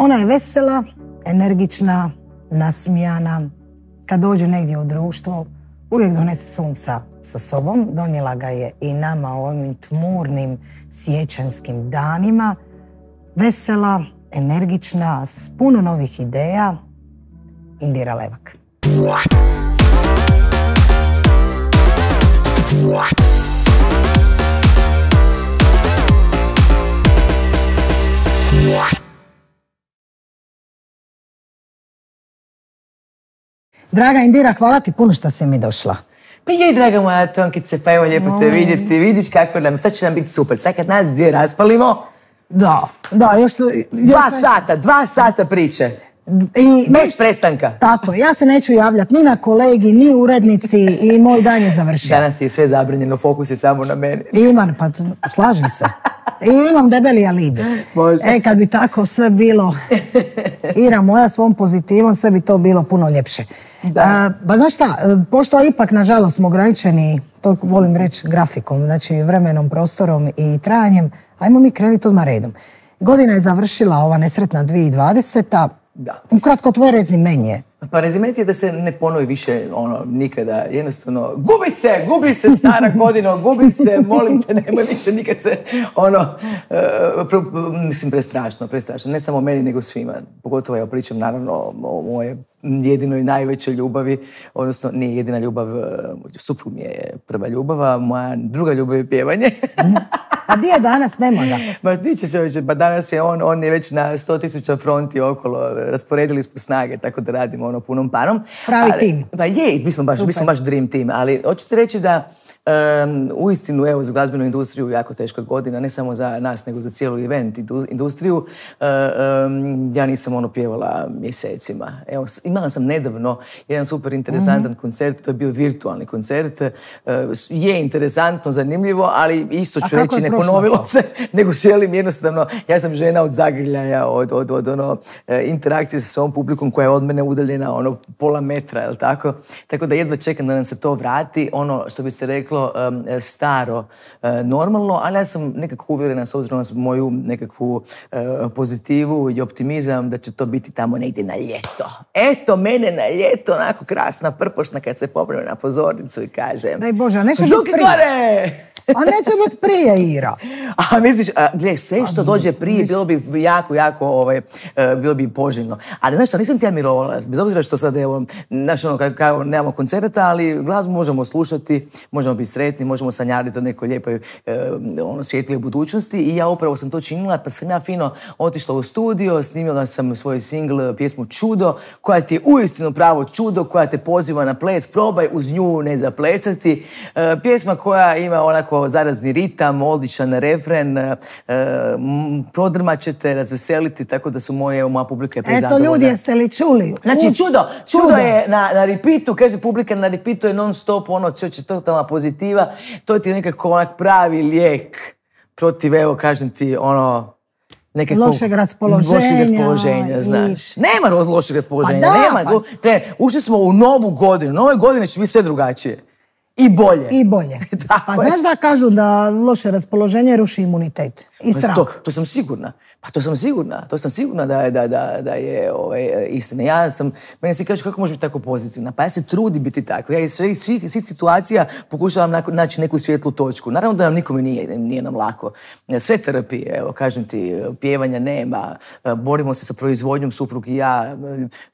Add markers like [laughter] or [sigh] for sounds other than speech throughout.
Ona je vesela, energična, nasmijana. Kad dođe negdje u društvo, uvijek donese sunca sa sobom. Donijela ga je i nama u ovim tmurnim sjećanskim danima. Vesela, energična, s puno novih ideja. Indira Levak. Draga Indira, hvala ti puno što si mi došla. Pa jej, draga moja Tonkice, pa evo lijepo te vidjeti. Vidiš kako nam, sad će nam biti super. Sad kad nas dvije raspalimo, Da, da, još... to- još dva nešto- sata, dva sata priče. I, Bez prestanka. Tako, ja se neću javljati ni na kolegi, ni urednici i moj dan je završio. Danas ti je sve zabranjeno, fokus je samo na meni. Iman, pa slažem se. [laughs] I imam debeli alibi. Može. E, kad bi tako sve bilo, [laughs] Ira moja svom pozitivom, sve bi to bilo puno ljepše. A, pa znaš šta, e, pošto ipak, nažalost, smo ograničeni, to volim reći grafikom, znači vremenom, prostorom i trajanjem, ajmo mi krenuti odmah redom. Godina je završila ova nesretna 2020. Da. Ukratko, tvoj rezimen je. Pa rezimet je da se ne ponovi više ono nikada, jednostavno gubi se, gubi se stara godina, gubi se, molim te, nemoj više nikad se ono, e, pro- mislim prestrašno, prestrašno, ne samo meni nego svima, pogotovo ja pričam naravno o moje jedinoj najvećoj ljubavi, odnosno nije jedina ljubav, e, suprug mi je prva ljubav, moja druga ljubav je pjevanje. A di je danas? Nema ga. [laughs] Ma niće čovječe, pa danas je on, on je već na 100.000 fronti okolo, rasporedili smo snage, tako da radimo ono punom parom. Pravi Ali- tim. Pa je, mi smo baš, mi smo baš dream team, ali hoću ti reći da um, uistinu, evo, za glazbenu industriju jako teška godina, ne samo za nas, nego za cijelu event indu- industriju. Um, ja nisam ono pjevala mjesecima. Evo, imala sam nedavno jedan super interesantan Mhm. koncert, to je bio virtualni koncert. Uh, je interesantno, zanimljivo, ali isto ću reći, je ne ponovilo se, [laughs] nego želim jednostavno, ja sam žena od zagrljaja, od, od, od ono, e, interakcije sa svom publikom koja je od mene udaljena ono pola metra, jel tako? Tako da jedva čekam da nam se to vrati, ono što bi se reklo staro, e, normalno, ali ja sam nekako uvjerena s obzirom na moju nekakvu e, pozitivu i optimizam da će to biti tamo negdje na ljeto. Eto, mene na ljeto, onako krasna, prpošna kad se popravim na pozornicu i kažem Daj Bože, a neće biti prije. Gore! A neće biti prije, Ira. A misliš, a, gle, sve što dođe prije bilo bi jako, jako, ovaj, e, bilo bi poželjno. Ali znaš šta, nisam ti ja mirovala, bez obzira što sad, evo, znaš ono, kao, kao nemamo koncerta, ali glazbu možemo slušati, možemo biti sretni, možemo sanjariti o nekoj lijepoj, e, ono, svjetlijoj budućnosti i ja upravo sam to činila, pa sam ja fino otišla u studio, snimila sam svoj singl, pjesmu Čudo, koja ti je uistinu pravo čudo, koja te poziva na ples, probaj uz nju ne zaplesati. E, pjesma koja ima onako zarazni ritam, odličan refren, e, prodrmat ćete, razveseliti, tako da su moje, moja publika je Eto, prezadovoljna. ljudi, jeste li čuli? Znači, Uć, čudo, čudo je na, na repeatu, kaže publika na repeatu je non stop, ono, čovječe, totalna pozitiva, to ti je nekako onak pravi lijek protiv, evo, kažem ti, ono, nekakvog... Lošeg raspoloženja Lošeg raspoloženja, i- znaš. Nema lošeg raspoloženja, Pa da, nema. pa- ušli smo u novu godinu, nove godine će biti sve drugačije. I bolje. I bolje. [laughs] Pa znaš da kažu da loše raspoloženje ruši imunitet i strah. To, to sam sigurna. Pa to sam sigurna. To sam sigurna da, je- da, da, da je ovaj, istina. Ja sam, meni se kaže kako može biti tako pozitivna. Pa ja se trudim biti tako. Ja iz svih, svih, svih situacija pokušavam naći neku svijetlu točku. Naravno da nam nikome nije, nije nam lako. Sve terapije, evo, kažem ti, pjevanja nema, borimo se sa proizvodnjom, suprug i ja,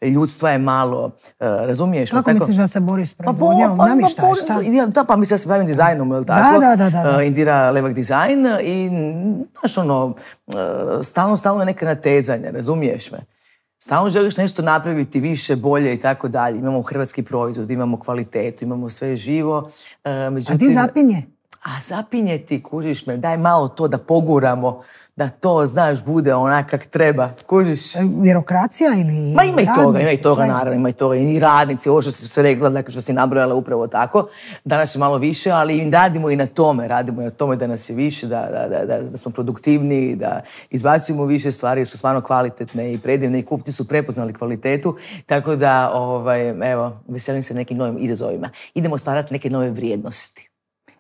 ljudstva je malo, razumiješ? me? Kako Tako- misliš da se boriš s Pa proizvodnjom? pa- pa- Ja, da, pa mislim ja se bavim dizajnom, je li tako? Da, da, da, da. Uh, Indira Levak dizajn i, znaš, ono, uh, stalno, stalno je neke natezanje, razumiješ me? Stalno želiš nešto napraviti više, bolje i tako dalje. Imamo hrvatski proizvod, imamo kvalitetu, imamo sve živo. Uh, A međutim, ti zapinje? A zapinje ti, kužiš me, daj malo to da poguramo, da to, znaš, bude onak kak treba, kužiš? Birokracija ili Ma ima i toga, ima i toga sve? naravno, ima i toga. I radnici, ovo što si se rekla, dakle što si nabrojala upravo tako. Danas je malo više, ali radimo i na tome, radimo i na tome da nas je više, da, da, da, da, smo produktivniji, da izbacujemo više stvari, jer su stvarno kvalitetne i predivne i kupci su prepoznali kvalitetu. Tako da, ovaj, evo, veselim se nekim novim izazovima. Idemo stvarati neke nove vrijednosti.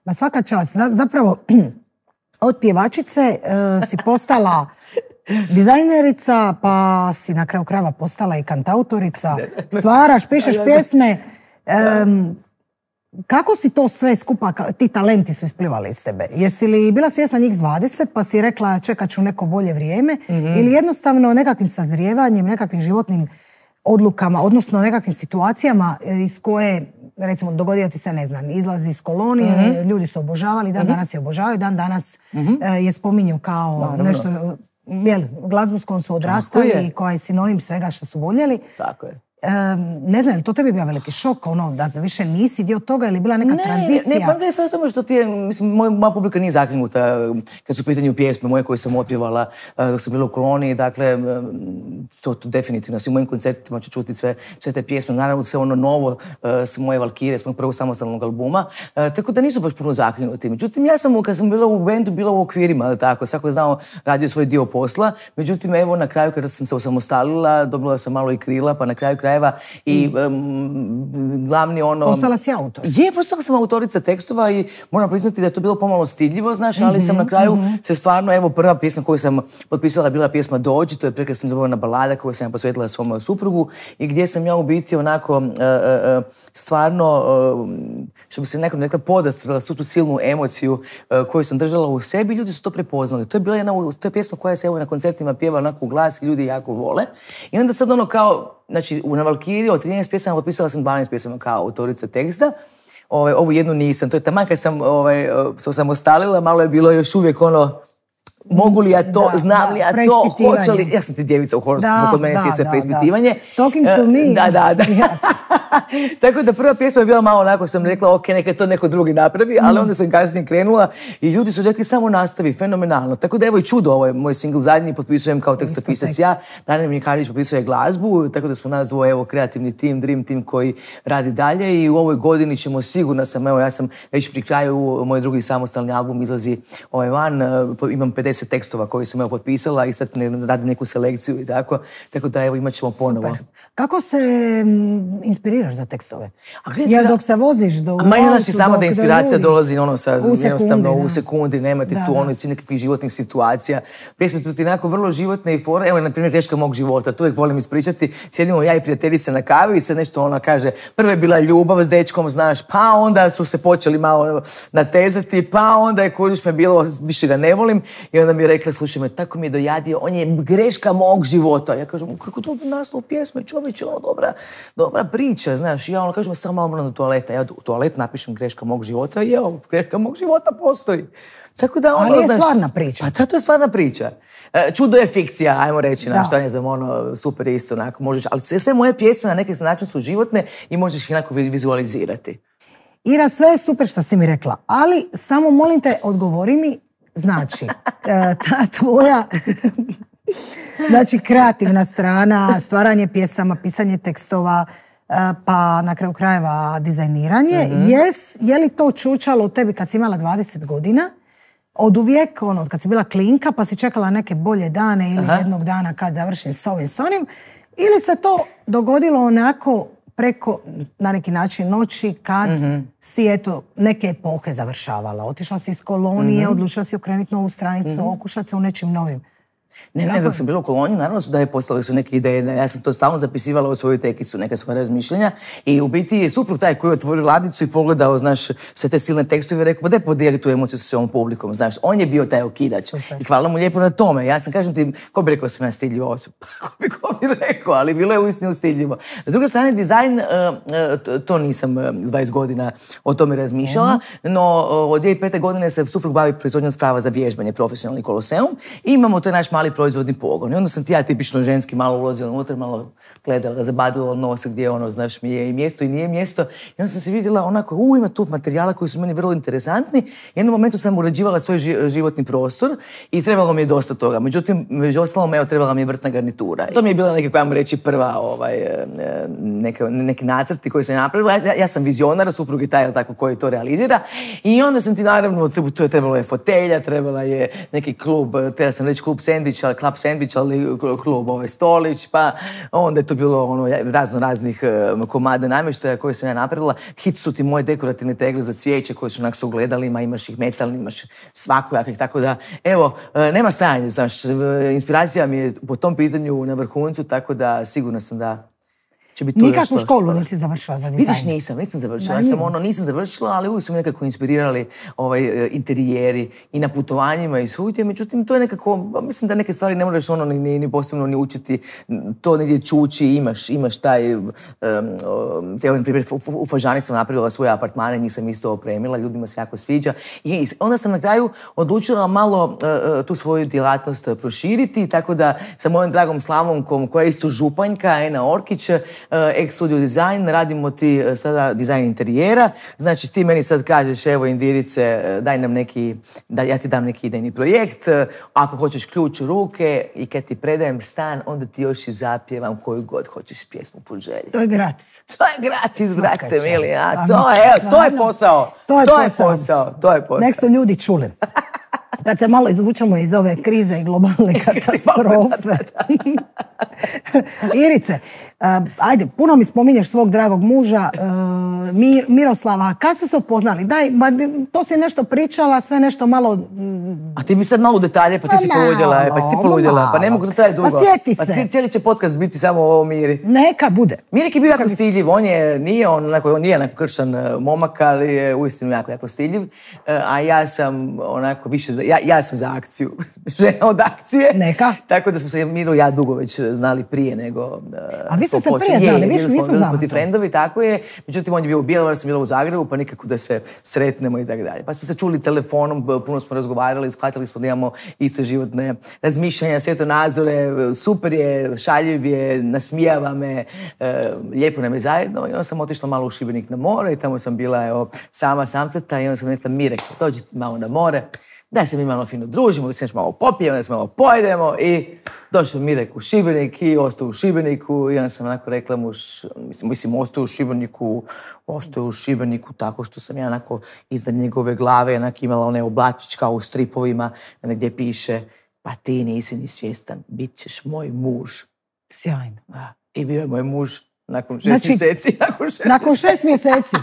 Ma svaka čast. Za- Zapravo, [clears throat] od pjevačice e, si postala [laughs] dizajnerica, pa si na kraju krajeva postala i kantautorica, [laughs] stvaraš, pišeš pjesme. kako si to sve skupa, ti talenti su isplivali iz tebe? Jesi li bila svjesna njih 20 pa si rekla čekat ću neko bolje vrijeme mhm. ili jednostavno nekakvim sazrijevanjem, nekakvim životnim odlukama, odnosno nekakvim situacijama e, iz koje recimo dogodio ti se, ne znam, izlazi iz kolonije, mhm. ljudi su obožavali, dan mhm. danas je obožavaju, dan danas e, je spominju kao nešto, jel, glazbu s kojom su odrastali i koja je sinonim svega što su voljeli. Tako je ne znam, to tebi bio veliki šok, ono, da više nisi dio toga ili bila neka tranzicija? Ne, pa ne, samo tome što ti je, mislim, moja publika nije zakinuta kad su u pitanju pjesme moje koje sam otpjevala dok sam bila u koloniji, dakle, to, to definitivno, svim mojim koncertima ću čuti sve, sve te pjesme, naravno sve ono novo s moje Valkire, s mojeg prvog samostalnog albuma, tako da nisu baš puno zakinuti. Međutim, ja sam, kad sam bila u bendu, bila u okvirima, tako, svako je znao, radio svoj dio posla, međutim, evo, na kraju, kada sam se osamostalila, dobila sam malo i krila, pa na kraju krajeva i glavni ono... Postala si autor. Je, postala sam autorica tekstova i moram priznati da je to bilo pomalo stidljivo, znaš, ali sam na kraju mhm. se stvarno, evo, prva pjesma koju sam potpisala bila pjesma Dođi, to je prekrasna ljubavna balada koju sam posvetila svom suprugu i gdje sam ja u biti onako e, e, e, stvarno, što bi se nekom rekla, podastrala svu tu silnu emociju koju sam držala u sebi, ljudi su to prepoznali. To je bila jedna, to je pjesma koja se evo na koncertima pjeva onako u glas i ljudi jako vole. I onda sad ono kao, znači u Navalkiri od 13 pjesama potpisala sam 12 pjesama kao autorica teksta. Ovaj, ovu jednu nisam. To je taman kad sam ovaj, se osamostalila, malo je bilo još uvijek ono, mogu li ja to, znam li ja to, hoće li... Ja sam ti djevica u horoskopu, kod mene ti se preispitivanje. Talking to me. Da, da, da. [laughs] [laughs] Tako da prva pjesma je bila malo onako, sam rekla, ok, neka to neko drugi napravi, ali mm. onda sam kasnije krenula i ljudi su rekli, samo nastavi, fenomenalno. Tako da evo i čudo, ovo je moj single zadnji, potpisujem kao tekstopisac ja, Branimir Mikalić potpisuje glazbu, tako da smo nas dvoje, evo, kreativni tim, dream tim koji radi dalje i u ovoj godini ćemo sigurno sam, evo, ja sam već pri kraju, moj drugi samostalni album izlazi ovaj van, e, imam 50 tekstova koji sam evo potpisala i sad radim neku selekciju i tako, tako da evo imat ćemo ponovo. Super. Kako se inspiriraš za tekstove? Jer dok se voziš do Ma znaš i sama da inspiracija dolazi ono sa, u jednostavno u sekundi, nemate tu ono si nekakvih životnih situacija. Pjesme su ti onako vrlo životne i fore. Evo, na primjer, teška mog života, to uvijek volim ispričati. Sjedimo ja i prijateljice na kavi i se nešto ona kaže, prva je bila ljubav s dečkom, znaš, pa onda su se počeli malo natezati, pa onda je kužiš me bilo, više ga ne volim. I onda mi je rekla, slušaj me, tako mi je dojadio, on je greška mog života. Ja kažem, kako dobro naslov pjesme, čovječe, ono dobra, dobra priča, znaš. Ja ono kažem, samo malo moram do toaleta. Ja u toalet napišem greška mog života i evo, greška mog života postoji. Tako da ono, Ali je stvarna priča. Pa to je stvarna priča. E, čudo je fikcija, ajmo reći, na što ne znam, ono, super isto, onako, možeš, ali sve moje pjesme na neki način su životne i možeš ih onako vizualizirati. Ira, sve je super što si mi rekla, ali samo molim te, odgovori mi, znači, e, ta tvoja Znači, kreativna strana, stvaranje pjesama, pisanje tekstova, e, pa na kraju krajeva dizajniranje. mm je li to čučalo u tebi kad si imala 20 godina? Od uvijek, ono, od kad si bila klinka, pa si čekala neke bolje dane ili jednog dana kad završim s ovim s onim? Ili se to dogodilo onako preko, na neki način, noći kad mhm. si, eto, neke epohe završavala. Otišla si iz kolonije, mm odlučila si okrenuti novu stranicu, mm okušati se u nečim novim. Ne, ne, dok sam bila u koloniji, naravno su da je postale su neke ideje. Ja sam to stalno zapisivala u svoju tekicu, neka svoje razmišljenja. I u biti je suprug taj koji je otvorio ladicu i pogledao, znaš, sve te silne tekstove i rekao, pa daj podijeli tu emociju sa svojom publikom, znaš. On je bio taj okidač. I hvala mu lijepo na tome. Ja sam, kažem ti, ko bi rekao sam ja stidljiva osoba? [laughs] ko, bi, ko bi rekao, ali bilo je uistinu stidljivo. S druge strane, dizajn, uh, uh, to nisam uh, 20 godina o tome razmišljala, no od 2005. godine se suprug bavi proizvodnjom sprava za vježbanje, profesionalni koloseum. I imamo, to je naš mali proizvodni pogon. I onda sam ti ja tipično ženski malo ulazila unutra, malo gledala, zabadila nos gdje ono, znaš, mi je i mjesto i nije mjesto. I onda sam se vidjela onako, u, ima tu materijala koji su meni vrlo interesantni. I jednom momentu sam uređivala svoj životni prostor i trebalo mi je dosta toga. Međutim, među ostalom, evo, trebala mi je vrtna garnitura. To mi je bila nekakva, ajmo reći, prva ovaj, e, neke, neki nacrti koji sam napravila. Ja, sam vizionar, suprug je taj tako koji to realizira. I onda sam ti naravno, tu je trebalo je fotelja, trebala je neki klub, treba sam reći klub Sandy sandvič, klap sandvič, ali klub ovaj stolić, pa onda je to bilo ono, razno raznih uh, komada namještaja koje sam ja napravila. Hit su ti moje dekorativne tegle za cvijeće koje su onak su ugledalima, imaš ih metalni, imaš svakojakih, tako da, evo, nema stajanja, znaš, inspiracija mi je po tom pitanju na vrhuncu, tako da sigurna sam da će biti Nikakvu školu nisi završila za dizajn? Vidiš, nisam, nisam završila. Ja sam ono, nisam završila, ali uvijek su me nekako inspirirali ovaj, e, interijeri i na putovanjima i svugdje. Međutim, to je nekako, mislim da neke stvari ne moraš ono ni, ni, posebno ni učiti. To negdje čući, imaš, imaš taj, um, na primjer, u Fažani sam napravila svoje apartmane, njih sam isto opremila, ljudima se jako sviđa. I onda sam na kraju odlučila malo e, tu svoju djelatnost proširiti, tako da sa mojom dragom Slavonkom, koja je isto županjka, Ena Orkić, ex studio design, radimo ti e, sada dizajn interijera. Znači ti meni sad kažeš, evo Indirice, e, daj nam neki, da ja ti dam neki idejni projekt, ako hoćeš ključ u ruke i kad ti predajem stan, onda ti još i zapjevam koju god hoćeš pjesmu po želji. To je gratis. To je gratis, brate mili, a to je, to je posao. To je, posao. To je posao. Nek su ljudi čuli. [laughs] Kad se malo izvučemo iz ove krize i globalne [laughs] katastrofe. [laughs] Irice, ajde, puno mi spominješ svog dragog muža, uh, Miroslava. Kad ste se upoznali? Daj, to si nešto pričala, sve nešto malo... A ti mi sad malo detalje, pa ti si poludjela, pa si ti poludjela, pa ne mogu da traje dugo. Pa sjeti se. Pa cijeli će podcast biti samo o Miri. Neka bude. Mirik je bio jako stiljiv, on je, nije on, onako, on nije onako kršan e, momak, ali je uistinu jako, jako stiljiv. E, a ja sam onako više, za, ja, ja sam za akciju, [laughs] žena od akcije. Neka. Tako da smo se Miro ja dugo već znali prije nego... A vi ste se prije znali, više nisam znala. smo ti frendovi, tako je. Međutim, on je bio u Bjelovaru, sam bila u Zagrebu, pa nikako da se sretnemo i tako dalje. Pa smo se čuli telefonom, puno smo razgovarali, shvatili smo da imamo iste životne razmišljanja, svjetonazore, super je, šaljiv je, nasmijava me, e, lijepo nam je zajedno. I onda sam otišla malo u Šibenik na more i tamo sam bila evo, sama samcata i onda sam rekla, Mirek, dođi malo na more da se mi malo fino družimo, da se malo popijemo, da se malo pojedemo i došao Mirek u Šibenik i ostao u Šibeniku i onda sam onako rekla mu, mislim, mislim ostao u Šibeniku, ostao u Šibeniku tako što sam ja onako iznad njegove glave onako imala onaj oblačić kao u stripovima gdje piše pa ti nisi ni svjestan, bit ćeš moj muž. Sjajno. I bio je moj muž nakon šest znači, mjeseci. [laughs] Nakon šest, nakon šest mjeseci.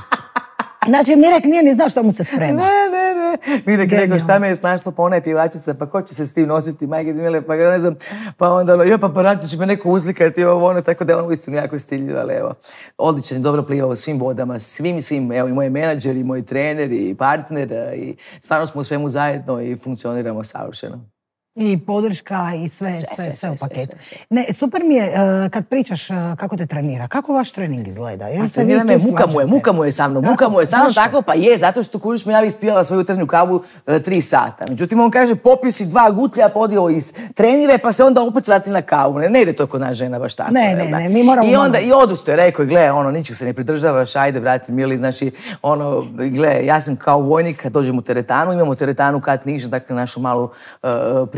Znači, Mirek nije ni znao što mu se sprema. Ne, ne, ne. Mirek rekao šta me je snašlo, pa ona je pjevačica, pa ko će se s tim nositi, majke Dimile, pa ne znam, pa onda ono, joj, pa pa će me neko uzlikati, ovo ono, tako da je on uistinu jako stiljiv, ali evo, odličan i dobro plivao svim vodama, svim, svim, evo i moji menadžeri, i moji treneri, i partner, i stvarno smo u svemu zajedno i funkcioniramo savršeno. I podrška i sve, sve, sve, u paketu. Ne, super mi je uh, kad pričaš uh, kako te trenira. Kako vaš trening izgleda? Jel se vi me, muka mu je, muka mu je sa mnom. Muka mu je sa mnom tako, pa je, zato što kužiš me ja bi ispijala svoju jutarnju kavu uh, tri sata. Međutim, on kaže popisi dva gutlja, podio iz trenire, pa se onda opet vrati na kavu. Ne, ne ide to kod naša žena baš tako. Ne, ne, ne, mi moramo... I onda, i odusto je rekao, gle, ono, ničeg se ne pridržavaš, ajde, brati, mili, znači, ono, gle, ja sam kao vojnik, kad dođem u teretanu, imamo teretanu kat niže, dakle, našu malu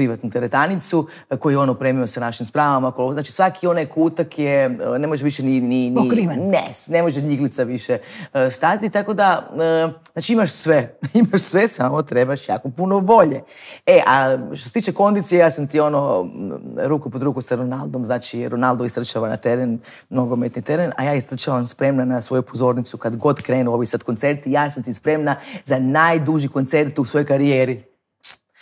privatnu teretanicu eh, koju je on opremio sa našim spravama. Znači svaki onaj kutak je, eh, ne može više ni... ni, ni ne, ne može njiglica više eh, stati, tako da, znači imaš sve. [laughs] imaš sve, samo trebaš jako puno volje. E, a što se tiče kondicije, ja sam ti ono ruku pod ruku sa Ronaldom, znači Ronaldo istrčava na teren, nogometni teren, a ja istrčavam spremna na svoju pozornicu kad god krenu ovi sad koncerti, ja sam ti spremna za najduži koncert u svojoj karijeri.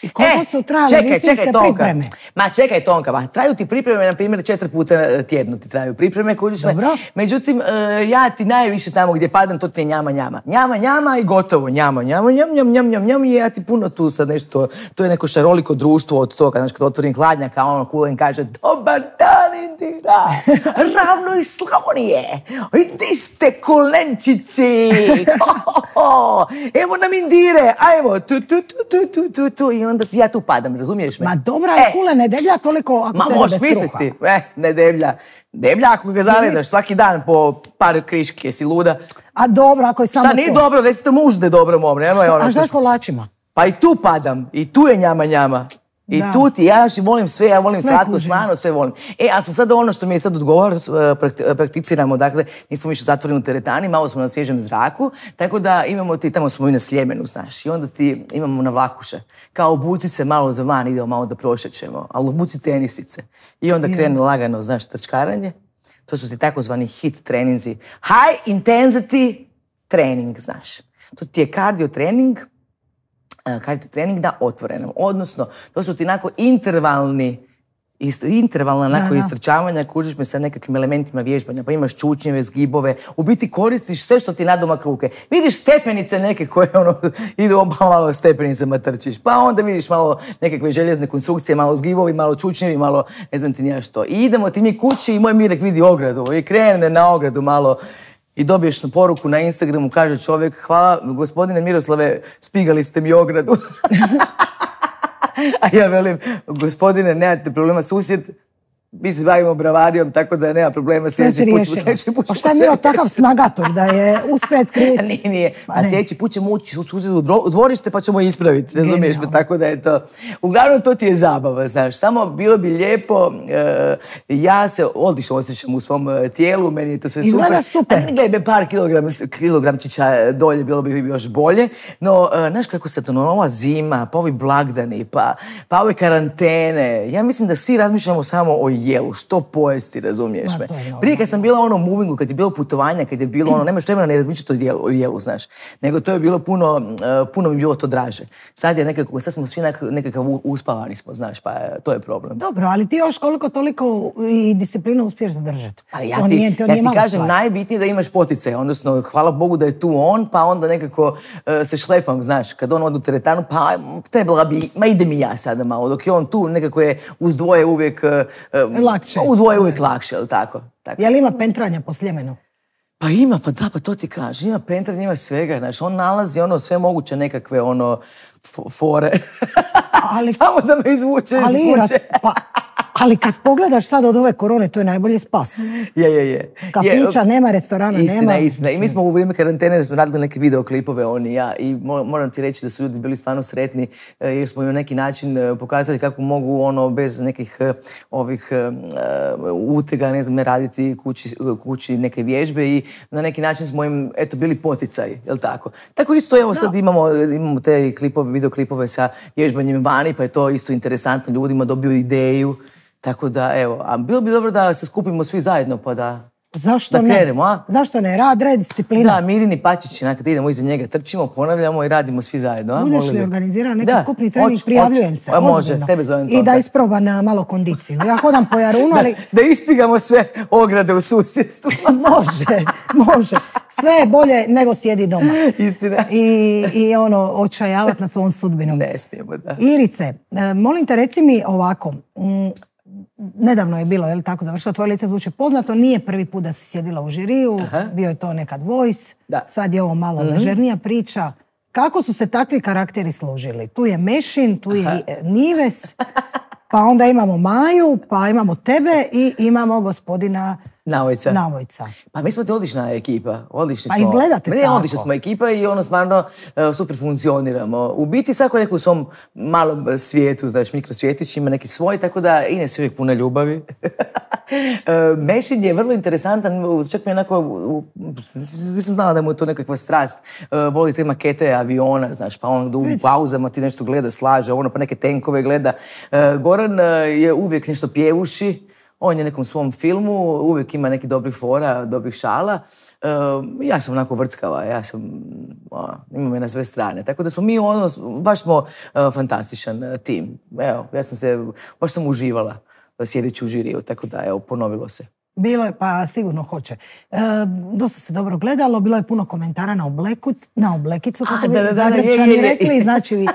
I koliko e, su trajali čekaj, čekaj, tonka. pripreme? Ma čekaj Tonka, ma traju ti pripreme, na primjer, četiri puta e, tjedno ti traju pripreme, kužiš me. Međutim, e, ja ti najviše tamo gdje padam, to ti je njama, njama. Njama, njama i gotovo, njama, njama, njam, njam, njam, njam, njam, i ja ti puno tu sad nešto, to je neko šaroliko društvo od toga, znači kad otvorim hladnjak, a ono kulen kaže, dobar dan Indira, [laughs] ravno iz Slavonije, i ti ste kolenčići, [laughs] [laughs] evo nam Indire, ajmo, tu, tu, tu, tu, tu, tu, tu, i onda ja tu padam, razumiješ me? Ma dobra e. kule, ne deblja toliko ako Ma, se možeš misliti, e, ne deblja. Deblja ako ga zavedaš svaki dan po par kriški, jesi luda. A dobro, ako je samo Šta nije dobro, već to muž da je dobro mom, nemoj ono. A šta s kolačima? Pa i tu padam, i tu je njama njama. I Da. tu ti, ja znači volim sve, ja volim slatko, slano, sve volim. E, ali smo sad ono što mi je sad odgovor, prakticiramo, dakle, nismo više zatvoreni u teretani, malo smo na svježem zraku, tako da imamo ti, tamo smo i na Sljemenu, znaš, i onda ti imamo na vlakuše. Kao obuci se malo za van, idemo malo da prošećemo, ali obuci tenisice. I onda krene lagano, znaš, trčkaranje. To su ti takozvani hit treninzi. High intensity trening, znaš. To ti je kardio trening, e, kardio trening na otvorenom. Odnosno, to su ti onako intervalni intervalna Da, da. istrčavanja, kužiš me sa nekakvim elementima vježbanja, pa imaš čučnjeve, zgibove, u biti koristiš sve što ti nadomak ruke. Vidiš stepenice neke koje [laughs] ono, idu pa malo stepenicama trčiš, pa onda vidiš malo nekakve željezne konstrukcije, malo zgibovi, malo čučnjevi, malo ne znam ti nija što. I idemo ti mi kući i moj Mirek vidi ogradu i krene na ogradu malo i dobiješ poruku na Instagramu, kaže čovjek, hvala gospodine Miroslave, spigali ste mi ogradu. [laughs] A ja velim, gospodine, nemate problema, susjed, mi se bavimo bravarijom, tako da nema problema, sljedeći put, sljedeći put Pa šta je Miro takav snagator da je uspio skriviti? [laughs] Nije, nije. Pa A sljedeći put ćemo ući u dvorište pa ćemo ispraviti, razumiješ me, tako da je to. Uglavnom to ti je zabava, znaš, samo bilo bi lijepo, e, ja se odlično osjećam u svom e, tijelu, meni je to sve super. Izgledaš super. A ne gledaj par kilogram, kilogramčića dolje, bilo bi još bolje, no, e, znaš kako se to, no, ova zima, pa ovi blagdani, pa, pa ove karantene, ja mislim da svi razmišljamo samo o jelu, što pojesti, razumiješ me. Prije kad sam bila u onom movingu, kad je bilo putovanja, kad je bilo ono, nemaš vremena ne razmišljati o jelu, jelu, znaš. Nego to je bilo puno, e, puno mi je bilo to draže. Sad je nekako, sad smo svi nekak- nekakav uspavani smo, znaš, pa e, to je problem. Dobro, ali ti još koliko toliko i disciplinu uspiješ zadržati. Pa ja ti, nije- to ja ti kažem, stvar. najbitnije je da imaš poticaj, odnosno hvala Bogu da je tu on, pa onda nekako e, se šlepam, znaš, kad on ode u teretanu, pa trebala bi, ma idem i ja sada malo, dok je on tu, nekako je uz dvoje uvijek... Lakše. Uz dvoje uvijek lakše, jel tako? tako. Je li ima pentranja po Sljemenu? Pa ima, pa da, pa to ti kaže. Ima pentranje, ima svega, znaš. On nalazi ono sve moguće nekakve ono fo- fore. Ali- [laughs] Samo da me izvuče iz kuće. pa, ali kad pogledaš sad od ove korone, to je najbolji spas. Je, je, je. Kafića Je, nema, restorana Istina, nema. istina. I mi smo u vrijeme karantene smo radili neke videoklipove, on i ja. I mo- moram ti reći da su ljudi bili stvarno sretni e, jer smo im na neki način e, pokazali kako mogu ono bez nekih e, ovih e, utega, ne znam, raditi kući, kući neke vježbe i na neki način smo im, eto, bili poticaj, jel tako? Tako isto, evo, sad imamo, imamo te klipove, videoklipove sa vježbanjem vani, pa je to isto interesantno, ljudima dobiju ideju. Tako da, evo, a bilo bi dobro da se skupimo svi zajedno pa da Zašto da ne? krenemo, a? Zašto ne? Rad, red, disciplina. Da, Mirini Pačić, kad idemo iza njega, trčimo, ponavljamo i radimo svi zajedno. A? Budeš li bi? organizirao neki Da, skupni trening, hoću, prijavljujem hoću. se. A, može, tebe zovem I da isproba na malo kondiciju. Ja hodam po Jarunu, [laughs] ali Da ispigamo sve ograde u susjedstvu. [laughs] može, može. Sve je bolje nego sjedi doma. Istina. I, i ono, očajavat nad svom sudbinom. Ne smijemo, da. Irice, e, molim te reci mi ovako, mm, nedavno je bilo, je li tako, završilo, tvoje lice zvuči poznato, nije prvi put da si sjedila u žiriju, bio je to nekad Voice, Da. Sad je ovo malo ležernija priča. Kako su se takvi karakteri služili? Tu je Mešin, tu je e, Nives, pa onda imamo Maju, pa imamo tebe i imamo gospodina Navojca. Navojca. Pa mi smo ti odlična ekipa, odlični Pa smo. izgledate Ne, tako. odlična smo ekipa i ono stvarno e, super funkcioniramo. U biti svako neko u svom malom e, svijetu, znaš, mikrosvijetić ima neki svoj, tako da Ines je uvijek puna ljubavi. [laughs] E, Mešin je vrlo interesantan, čak mi je onako, nisam znala da mu je to nekakva strast. E, Voli te makete aviona, znaš, pa on u pauzama ti nešto gleda, slaže, ono pa neke tenkove gleda. E, Goran je uvijek nešto pjevuši, on je nekom svom filmu, uvijek ima neki dobrih fora, dobrih šala. E, ja sam onako vrckava, ja sam, imam je na sve strane. Tako da smo mi ono, baš smo e, fantastičan e, tim. Evo, ja sam se, baš sam uživala sjedeći u žiriju, tako da, evo, ponovilo se. Bilo je, pa sigurno hoće. E, dosta se dobro gledalo, bilo je puno komentara na, obleku, na oblekicu, kako A, bi da, da, da, Zagrebčani je, je, je. rekli, znači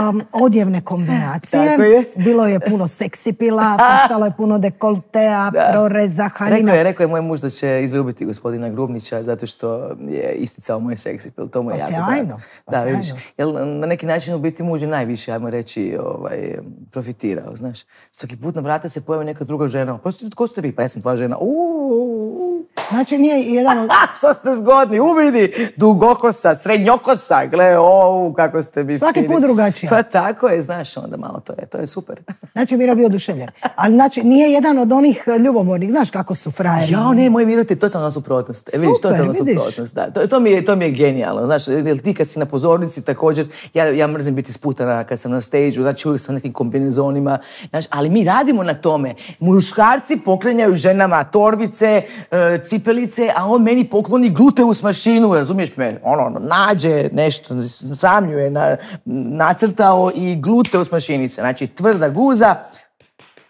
um, odjevne kombinacije. Tako je. Bilo je puno seksipila, puštalo je puno dekoltea, proreza, Rekao haljina. je, rekao je moj muž da će izljubiti gospodina Grubnića zato što je isticao moj seksi pil. To mu je Pa jako drago. pa Da, vidiš. sjajno. Jel na neki način u biti muž je najviše, ajmo reći, ovaj, profitirao, znaš. Svaki put na vrata se pojavi neka druga žena. Pa tko ste vi? Pa ja sam tvoja žena. Uuu. Znači nije jedan od... [laughs] što ste zgodni, uvidi, dugokosa, srednjokosa, gle, o, kako ste mi Svaki put drugačija. Pa tako je, znaš, onda malo to je, to je super. [laughs] Znači Miro bio oduševljen. Ali znači nije jedan od onih ljubomornih, znaš kako su frajeri. Ja, ne, moj Miro ti je totalna suprotnost. E, vidiš, Super, totalna vidiš. suprotnost, da. To, to, mi je, to mi je genijalno, znaš, jer ti kad si na pozornici također, ja, ja mrzim biti sputana kad sam na stage znači uvijek sam nekim kombinezonima, znaš, ali mi radimo na tome. Muškarci poklanjaju ženama torbice, e, cipelice, a on meni pokloni gluteus mašinu, razumiješ me? Ono, nađe nešto, sam ju je na, nacrtao i gluteus mašinice. Znači, tvrda guza,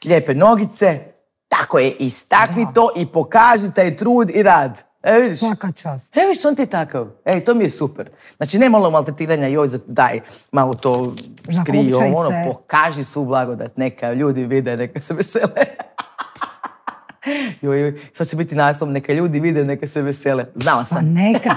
lijepe nogice, tako je, istakni to i pokaži taj trud i rad. E, vidiš? Svaka čast. E, vidiš, on ti je takav. Ej, to mi je super. Znači, ne malo maltretiranja, joj, daj, malo to Zakopčaj ono, se. pokaži svu blagodat, neka ljudi vide, neka se vesele. Joj, joj, sad će biti naslov, neka ljudi vide, neka se vesele. Znala Pa sam. neka.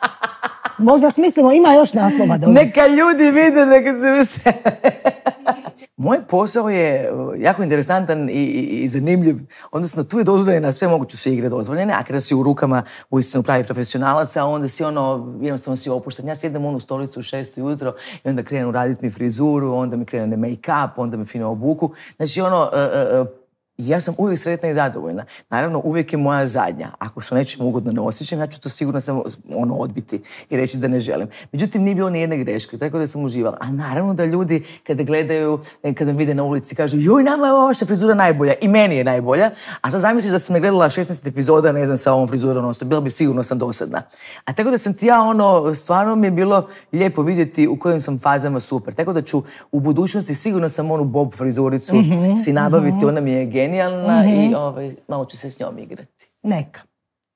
[laughs] Možda smislimo, ima još naslova dobro. Neka ljudi vide, neka se vesele. [laughs] Moj posao je uh, jako interesantan i, i, i zanimljiv. Odnosno, tu je dozvoljena sve moguće su igre dozvoljene, a kada si u rukama uistinu pravi profesionalaca, onda si ono, jednostavno si opušten. Ja sjednem u onu stolicu u šest ujutro i onda krenu raditi mi frizuru, onda mi krene make-up, onda mi fino obuku. Znači, ono, uh, uh, uh, ja sam uvijek sretna i zadovoljna. Naravno, uvijek je moja zadnja. Ako se nečem ugodno ne osjećam, ja ću to sigurno samo ono, odbiti i reći da ne želim. Međutim, nije bilo ni jedne greške, tako da sam uživala. A naravno da ljudi kada gledaju, e, kada me vide na ulici, kažu joj, nama je ova vaša frizura najbolja. I meni je najbolja. A sad zamisliš da sam me gledala 16 epizoda, ne znam, sa ovom frizurom, odnosno, bila bi sigurno sam dosadna. A tako da sam ti ja, ono, stvarno mi je bilo lijepo vidjeti u kojim sam fazama super. Tako da ću u budućnosti sigurno sam onu bob frizuricu si nabaviti, ona mi je genijalna i ovaj, malo ću se s njom igrati. Neka.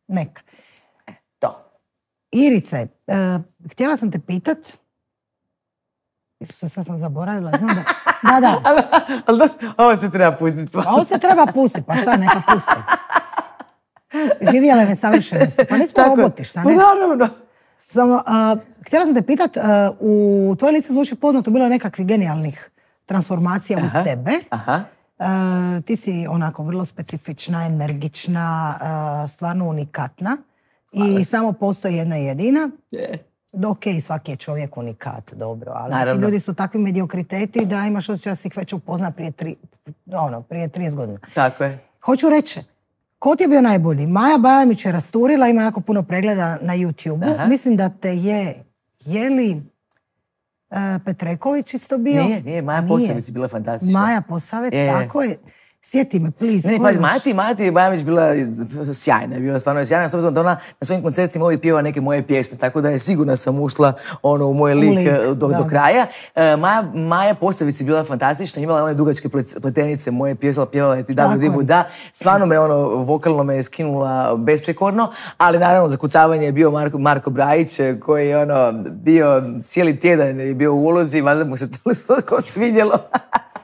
Neka. To. Irice, e, htjela sam te pitat, Isuse, sad sam zaboravila, znam da... Da, da, [laughs] Ali da, ovo se treba pustiti. a ovo se treba pustiti, pa šta, neka pusti. Živjela nesavršenosti, pa nismo roboti, šta Pa ne? naravno. Samo, a, htjela sam te pitat, a, u tvoje lice zvuči poznato, bilo je nekakvih genijalnih transformacija u tebe. Aha. A, ti si onako vrlo specifična, energična, a, stvarno unikatna. I samo postoji jedna jedina. Ok, svaki je čovjek unikat, dobro, ali Naravno. ti ljudi su takvi mediokriteti da imaš osjećaj da si ih već upozna prije, tri, ono, prije 30 godina. Tako je. Hoću reći, ko ti je bio najbolji? Maja Bajamić je rasturila, ima jako puno pregleda na YouTube-u. Aha. Mislim da te je, je li e, Petreković isto bio? Nije, nije, Maja Posavec je bila fantastična. Maja Posavec, je. tako je. Sjeti me, please. Ne, ne, pazi? Mati, Mati Bajamić bila sjajna, bila stvarno sjajna, s obzirom da ona na svojim koncertima uvijek pjeva neke moje pjesme, tako da je sigurno sam ušla ono, u moj lik, lik, eh, do, da. do kraja. E, Maja, Maja Postavić je bila fantastična, imala one dugačke pletenice, moje pjesma, pjevala je ti Dabu Dibu, da, stvarno me ono, vokalno me je skinula besprekorno, ali naravno za kucavanje je bio Marko, Marko Brajić, eh, koji je ono, bio cijeli tjedan je bio u ulozi, valjda mu se [laughs] to svidjelo.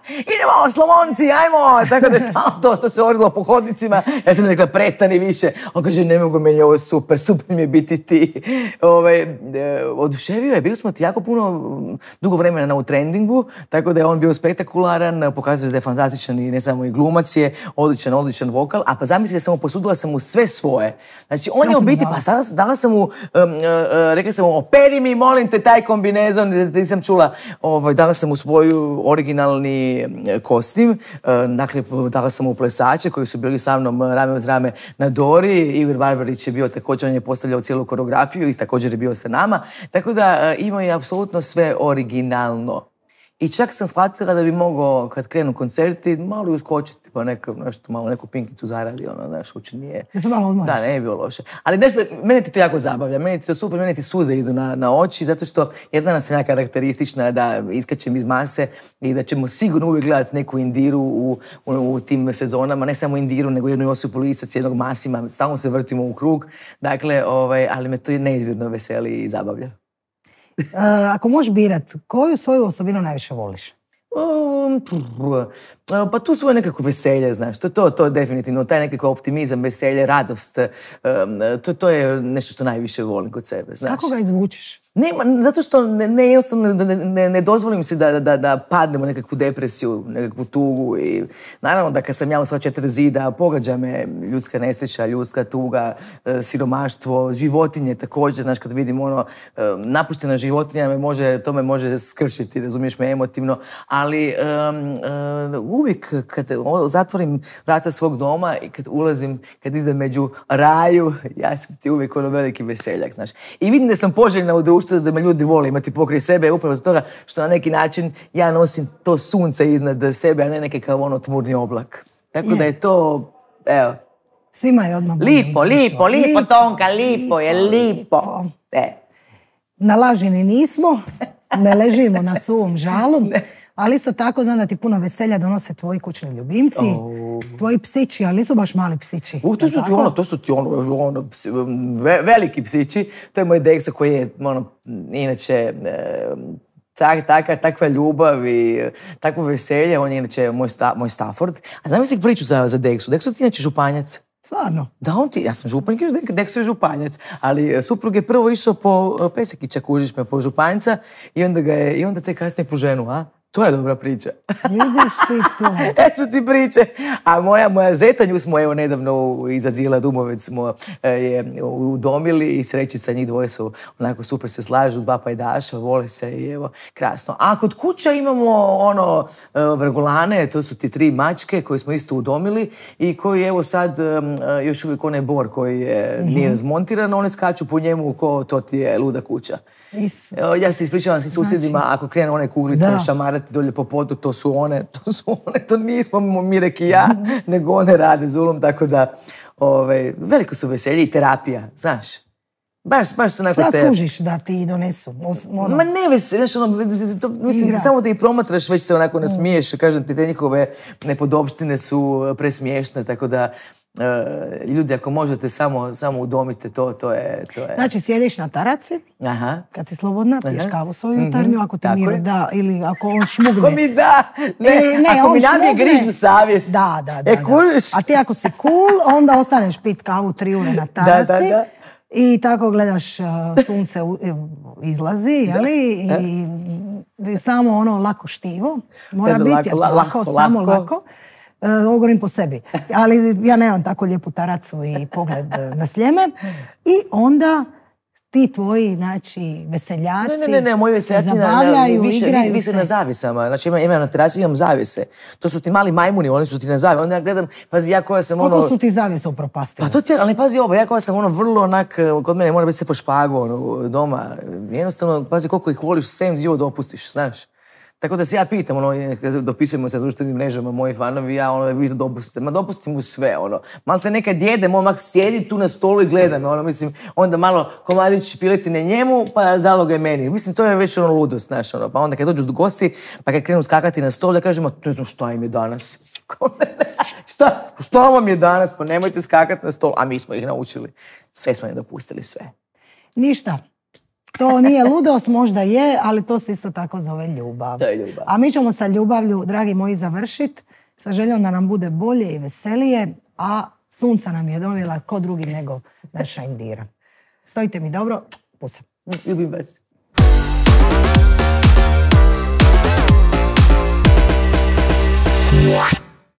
Idemo Slavonci, ajmo! Tako da je samo to što se orilo po hodnicima. Ja sam rekla, prestani više. On kaže, ne mogu, meni je ovo super, super mi je biti ti. Ovaj, e, oduševio je, bili smo ti jako puno, m, dugo vremena na u trendingu, tako da je on bio spektakularan, pokazuje da je fantastičan i ne samo i glumac je, odličan, odličan vokal, a pa zamisli da sam mu posudila sam mu sve svoje. Znači, on je u biti, pa sada dala sam mu, um, uh, uh, rekla sam mu, operi mi, molim te, taj kombinezon, nisam čula, ovaj, dala sam mu svoju originalni kostim, eh, dakle, dala sam mu plesače koji su bili sa mnom rame uz rame na Dori, Igor Barbarić je bio također, on je postavljao cijelu koreografiju i također je bio sa nama, tako da eh, imao je apsolutno sve originalno. I čak sam shvatila da bi mogao, kad krenu koncerti, malo i uskočiti, pa neko, nešto, malo neku pinkicu zaradi, ono, znaš, uči nije... Da se malo odmoriš. Da, ne bi bilo loše. Ali nešto, mene ti to jako zabavlja, meni ti to super, meni ti suze idu na, na oči, zato što jedna sam ja karakteristična da iskačem iz mase i da ćemo sigurno uvijek gledati neku indiru u, u, u tim sezonama, ne samo indiru, nego jednu Josipu Lisac, jednog masima, stalno se vrtimo u krug, dakle, ovaj, ali me to neizmjerno veseli i zabavlja. Ako možeš birat, koju svoju osobinu najviše voliš? Um, Pa tu svoje nekako veselje, znaš, to, to, to definitivno, taj nekako optimizam, veselje, radost, um, to, to je nešto što najviše volim kod sebe, znaš. Kako ga izvučeš? Nema, zato što ne, ne jednostavno ne, ne, ne dozvolim si da, da, da padnemo u nekakvu depresiju, nekakvu tugu i naravno da kad sam ja u sva četiri zida pogađa me ljudska nesreća, ljudska tuga, e, siromaštvo, životinje također, znaš kad vidim ono e, napuštena životinja me može, to me može skršiti, razumiješ me emotivno, ali uvijek kad zatvorim vrata svog doma i kad ulazim, kad idem među raju, ja sam ti uvijek ono veliki veseljak, znaš. I vidim da sam poželjna u društvu što da me ljudi vole imati pokrij sebe upravo zbog toga što na neki način ja nosim to sunce iznad sebe, a ne neki kao ono tmurni oblak. Tako da je to, evo. Svima je odmah Lipo, lipo, lipo, Tonka, lipo je, lipo. E. Nalaženi nismo, ne ležimo na suvom žalu, [laughs] ali isto tako znam da ti puno veselja donose tvoji kućni ljubimci, tvoji psići, ali nisu baš mali psići. U, to su ti ono, to su ti ono, ono veliki psići. To je moj deksa koji je, ono, inače, tak, taka, takva ljubav i takvo veselje. On je inače moj, sta, moj Stafford. A znam si priču za, za Deksu. Deksu ti inače županjac. Stvarno? Da, on ti, ja sam županjak, Deksu je županjac, ali suprug je prvo išao po Pesekića, kužiš me, po županjca i onda ga je, i onda te kasnije po ženu, a? To je dobra priča. Vidiš ti to. [laughs] Eto ti priče. A moja, moja zeta, nju smo evo nedavno iza Dila Dumovec smo e, je udomili i srećica njih dvoje su onako super se slažu, dva pajdaša, vole se i evo, krasno. A kod kuća imamo ono e, vrgulane, to su ti tri mačke koje smo isto udomili i koji evo sad e, još uvijek onaj bor koji je, mm nije razmontiran, one skaču po njemu ko to ti je luda kuća. Isus. Ja se ispričavam s susjedima znači... ako krenu one kuglice šamarati dolje po podu, to su one, [laughs] to su one, to nismo Mirek i ja, nego one rade zulum, tako da ovaj, veliko su veselje i terapija, znaš. Baš, baš se onako te... skužiš da ti donesu? Ono... Ma ne vesel, znaš, ono, to, mislim, samo da ih promatraš, već se onako nasmiješ, kažem ti, te njihove nepodobštine su presmiješne, tako da Uh, ljudi, ako možete, samo, samo udomite to, to je, to je... Znači, sjediš na taraci, Aha. kad si slobodna, piješ kavu svoju jutarnju, ako ti Miro da, ili ako on šmugne. Ako mi da, ne, ne ako mi nabije grižnu savjest. Da, da, da. E, A ti ako si cool, onda ostaneš pit kavu tri ure na taraci. [laughs] Da, da, da. I tako gledaš uh, sunce izlazi, jeli? I, I, samo ono lako štivo. Mora biti lako, lako, samo lako. E, ovo govorim po sebi. Ali ja nemam tako lijepu taracu i pogled na sljeme. I onda ti tvoji, znači, veseljaci Ne, ne, ne, moji veseljaci zabavljaju, ne, više, igraju više na zavisama. Znači, imam, imam na terasi, imam zavise. To su ti mali majmuni, oni su ti na zavise. Onda ja gledam, pazi, ja koja sam Koliko ono... su ti zavise upropastili? Pa to ti, ali pazi ovo, ja koja sam ono vrlo onak, kod mene mora biti se po špagu, ono, doma. Jednostavno, pazi koliko ih voliš, sem život dopustiš, znaš. Tako da se ja pitam, ono, dopisujemo se društvenim mrežama, moji fanovi, ja, ono, vi to dopustite. Ma dopustim mu sve, ono. Malo te neka djede, momak sjedi tu na stolu i gleda me, ono, mislim, onda malo komadić piletine njemu, pa zaloga meni. Mislim, to je već ono ludost, znaš, ono. Pa onda kad dođu do gosti, pa kad krenu skakati na stol, da kažemo, ne znam šta im je danas. [laughs] šta, šta vam je danas? Pa nemojte skakati na stol. A mi smo ih naučili. Sve smo im dopustili, sve. Ništa. To nije ludost, možda je, ali to se isto tako zove ljubav. To je ljubav. A mi ćemo sa ljubavlju, dragi moji, završiti sa željom da nam bude bolje i veselije, a sunca nam je donijela ko drugi nego naša Indira. Stojite mi dobro, pusam. Ljubim vas. Yeah.